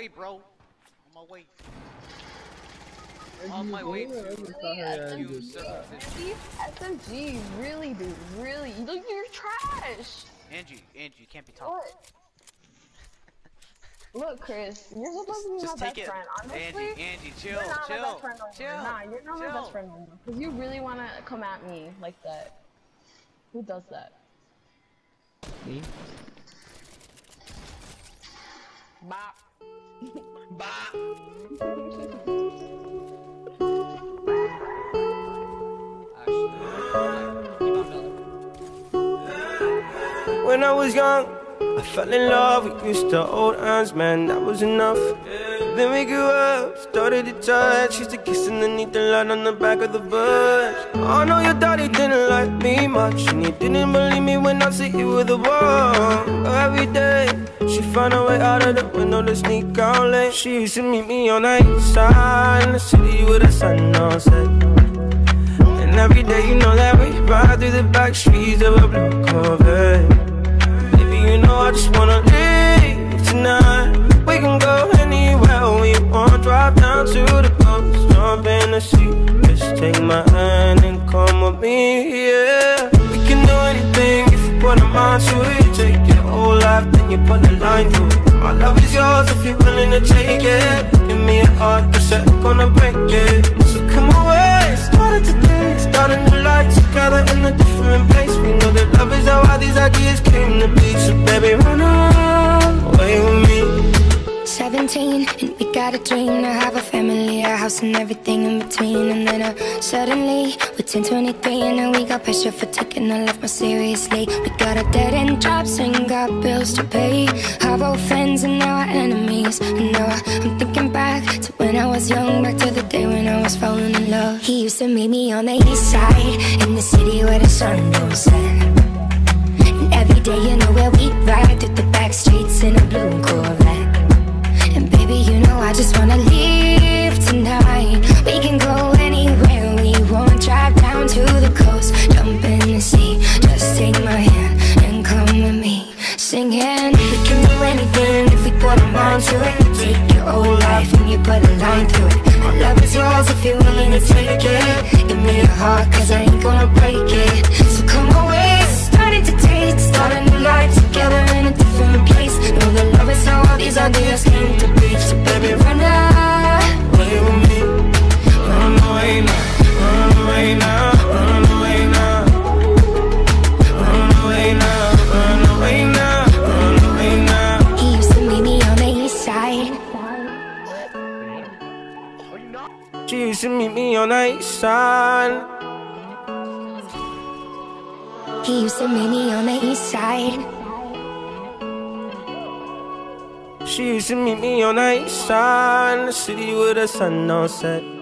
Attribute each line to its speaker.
Speaker 1: Hey, bro. On my way. On my way to you,
Speaker 2: Angie, SMG, really, dude, really. Look, you're trash.
Speaker 1: Angie, Angie, you can't be talking.
Speaker 2: What? Look, Chris, you're supposed to be
Speaker 1: Just
Speaker 2: my
Speaker 1: take
Speaker 2: best
Speaker 1: it.
Speaker 2: friend. Honestly,
Speaker 1: Angie, Angie, chill,
Speaker 2: you're not
Speaker 1: chill,
Speaker 2: my best friend no
Speaker 1: chill,
Speaker 2: Nah, you're not my best friend no. Cause you really wanna come at me like that. Who does that?
Speaker 3: Me?
Speaker 2: Bop.
Speaker 4: When I was young, I fell in love. We used to hold hands, man, that was enough. Then we grew up, started to touch. Used to kiss underneath the light on the back of the bus. I know your daddy didn't like me much, and he didn't believe me when I said you were the one. Every day, she found a way out window to sneak out late. She used to meet me on the east side in the city with the sun on set. And every day you know that we ride through the back streets of a blue Corvette. Baby, you know I just wanna leave tonight. We can go anywhere we want. Drive down to the coast, jump in the sea Just take my hand and come with me, yeah. We can do anything if you put a mind to it. Take your whole life, then you put a line through it My love is yours if you're willing to take it. Give me a heart, cause I'm gonna break it. So come away, started today. Start a new life together in a different place. We know that love is how all these ideas came to be. So baby, run away with me.
Speaker 5: 17 and we got a dream to have a family, a house and everything in between. And then uh, suddenly we're 10, 23 and now we got pressure for taking our life more seriously. We got our dead end jobs and got bills to pay. Our old friends and now our enemies. And now I- I'm thinking back to when I was young Back to the day when I was falling in love. He used to meet me on the east side In the city where the sun don't set And every day you know where we ride Through the back streets in a blue Corvette mind to it. Take your whole life and you put a line through it. My love is yours if you're willing to take it. Give me your heart cause I ain't gonna break it. So come away, starting to taste Start a new life together in a different place. Know the love is how all these ideas came to be. So baby run away used to meet me on the east side He used to meet me on the east side?
Speaker 4: She used to meet me on the east side the city with the sun on set